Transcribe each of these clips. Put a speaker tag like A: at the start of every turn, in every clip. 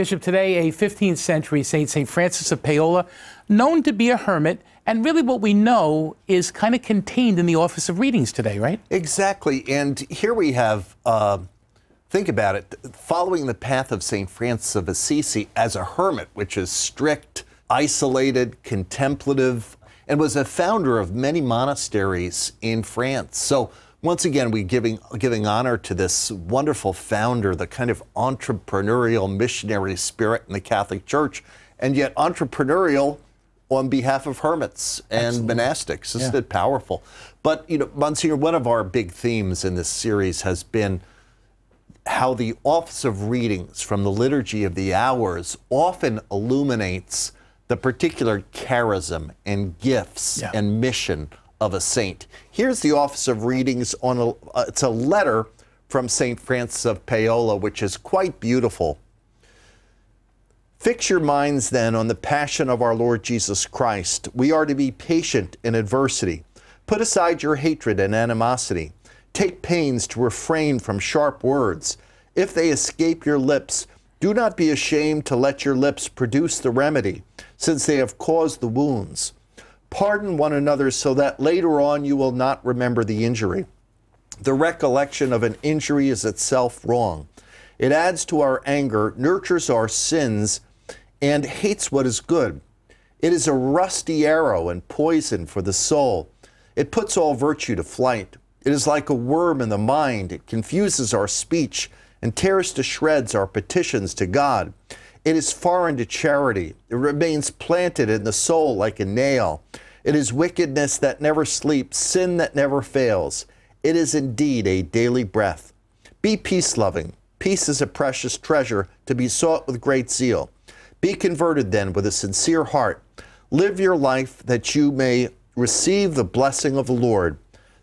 A: Bishop, today a 15th century saint, St. Francis of Paola, known to be a hermit, and really what we know is kind of contained in the Office of Readings today, right?
B: Exactly. And here we have, uh, think about it, following the path of St. Francis of Assisi as a hermit, which is strict, isolated, contemplative, and was a founder of many monasteries in France. So once again, we giving giving honor to this wonderful founder, the kind of entrepreneurial missionary spirit in the Catholic Church, and yet entrepreneurial on behalf of hermits and Absolutely. monastics. Isn't yeah. it powerful? But you know, Monsignor, one of our big themes in this series has been how the office of readings from the liturgy of the hours often illuminates the particular charism and gifts yeah. and mission of a saint. Here's the Office of Readings on a, uh, it's a letter from St. Francis of Paola, which is quite beautiful. Fix your minds then on the passion of our Lord Jesus Christ. We are to be patient in adversity. Put aside your hatred and animosity. Take pains to refrain from sharp words. If they escape your lips, do not be ashamed to let your lips produce the remedy, since they have caused the wounds. Pardon one another so that later on you will not remember the injury. The recollection of an injury is itself wrong. It adds to our anger, nurtures our sins, and hates what is good. It is a rusty arrow and poison for the soul. It puts all virtue to flight. It is like a worm in the mind. It confuses our speech and tears to shreds our petitions to God. It is foreign to charity. It remains planted in the soul like a nail. It is wickedness that never sleeps, sin that never fails. It is indeed a daily breath. Be peace loving. Peace is a precious treasure to be sought with great zeal. Be converted then with a sincere heart. Live your life that you may receive the blessing of the Lord.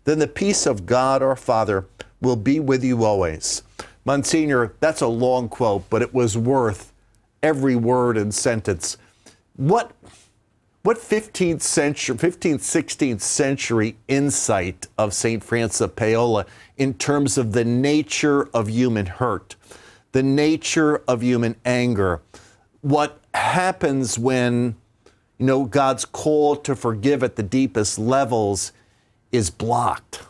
B: Then the peace of God our Father will be with you always. Monsignor, that's a long quote, but it was worth every word and sentence. What what 15th century 15th 16th century insight of St. Francis of Paola in terms of the nature of human hurt, the nature of human anger, what happens when you know God's call to forgive at the deepest levels is blocked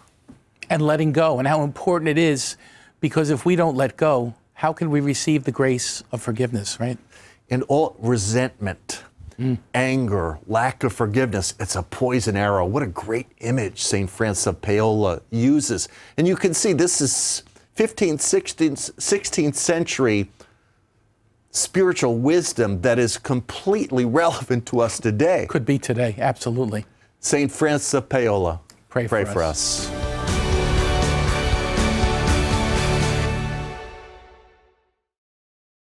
A: and letting go and how important it is because if we don't let go, how can we receive the grace of forgiveness, right?
B: And all resentment, mm. anger, lack of forgiveness, it's a poison arrow. What a great image St. Francis of Paola uses. And you can see this is 15th, 16th, 16th century spiritual wisdom that is completely relevant to us today.
A: Could be today, absolutely.
B: St. Francis of Paola,
A: pray,
B: pray
A: for,
B: for
A: us.
B: us.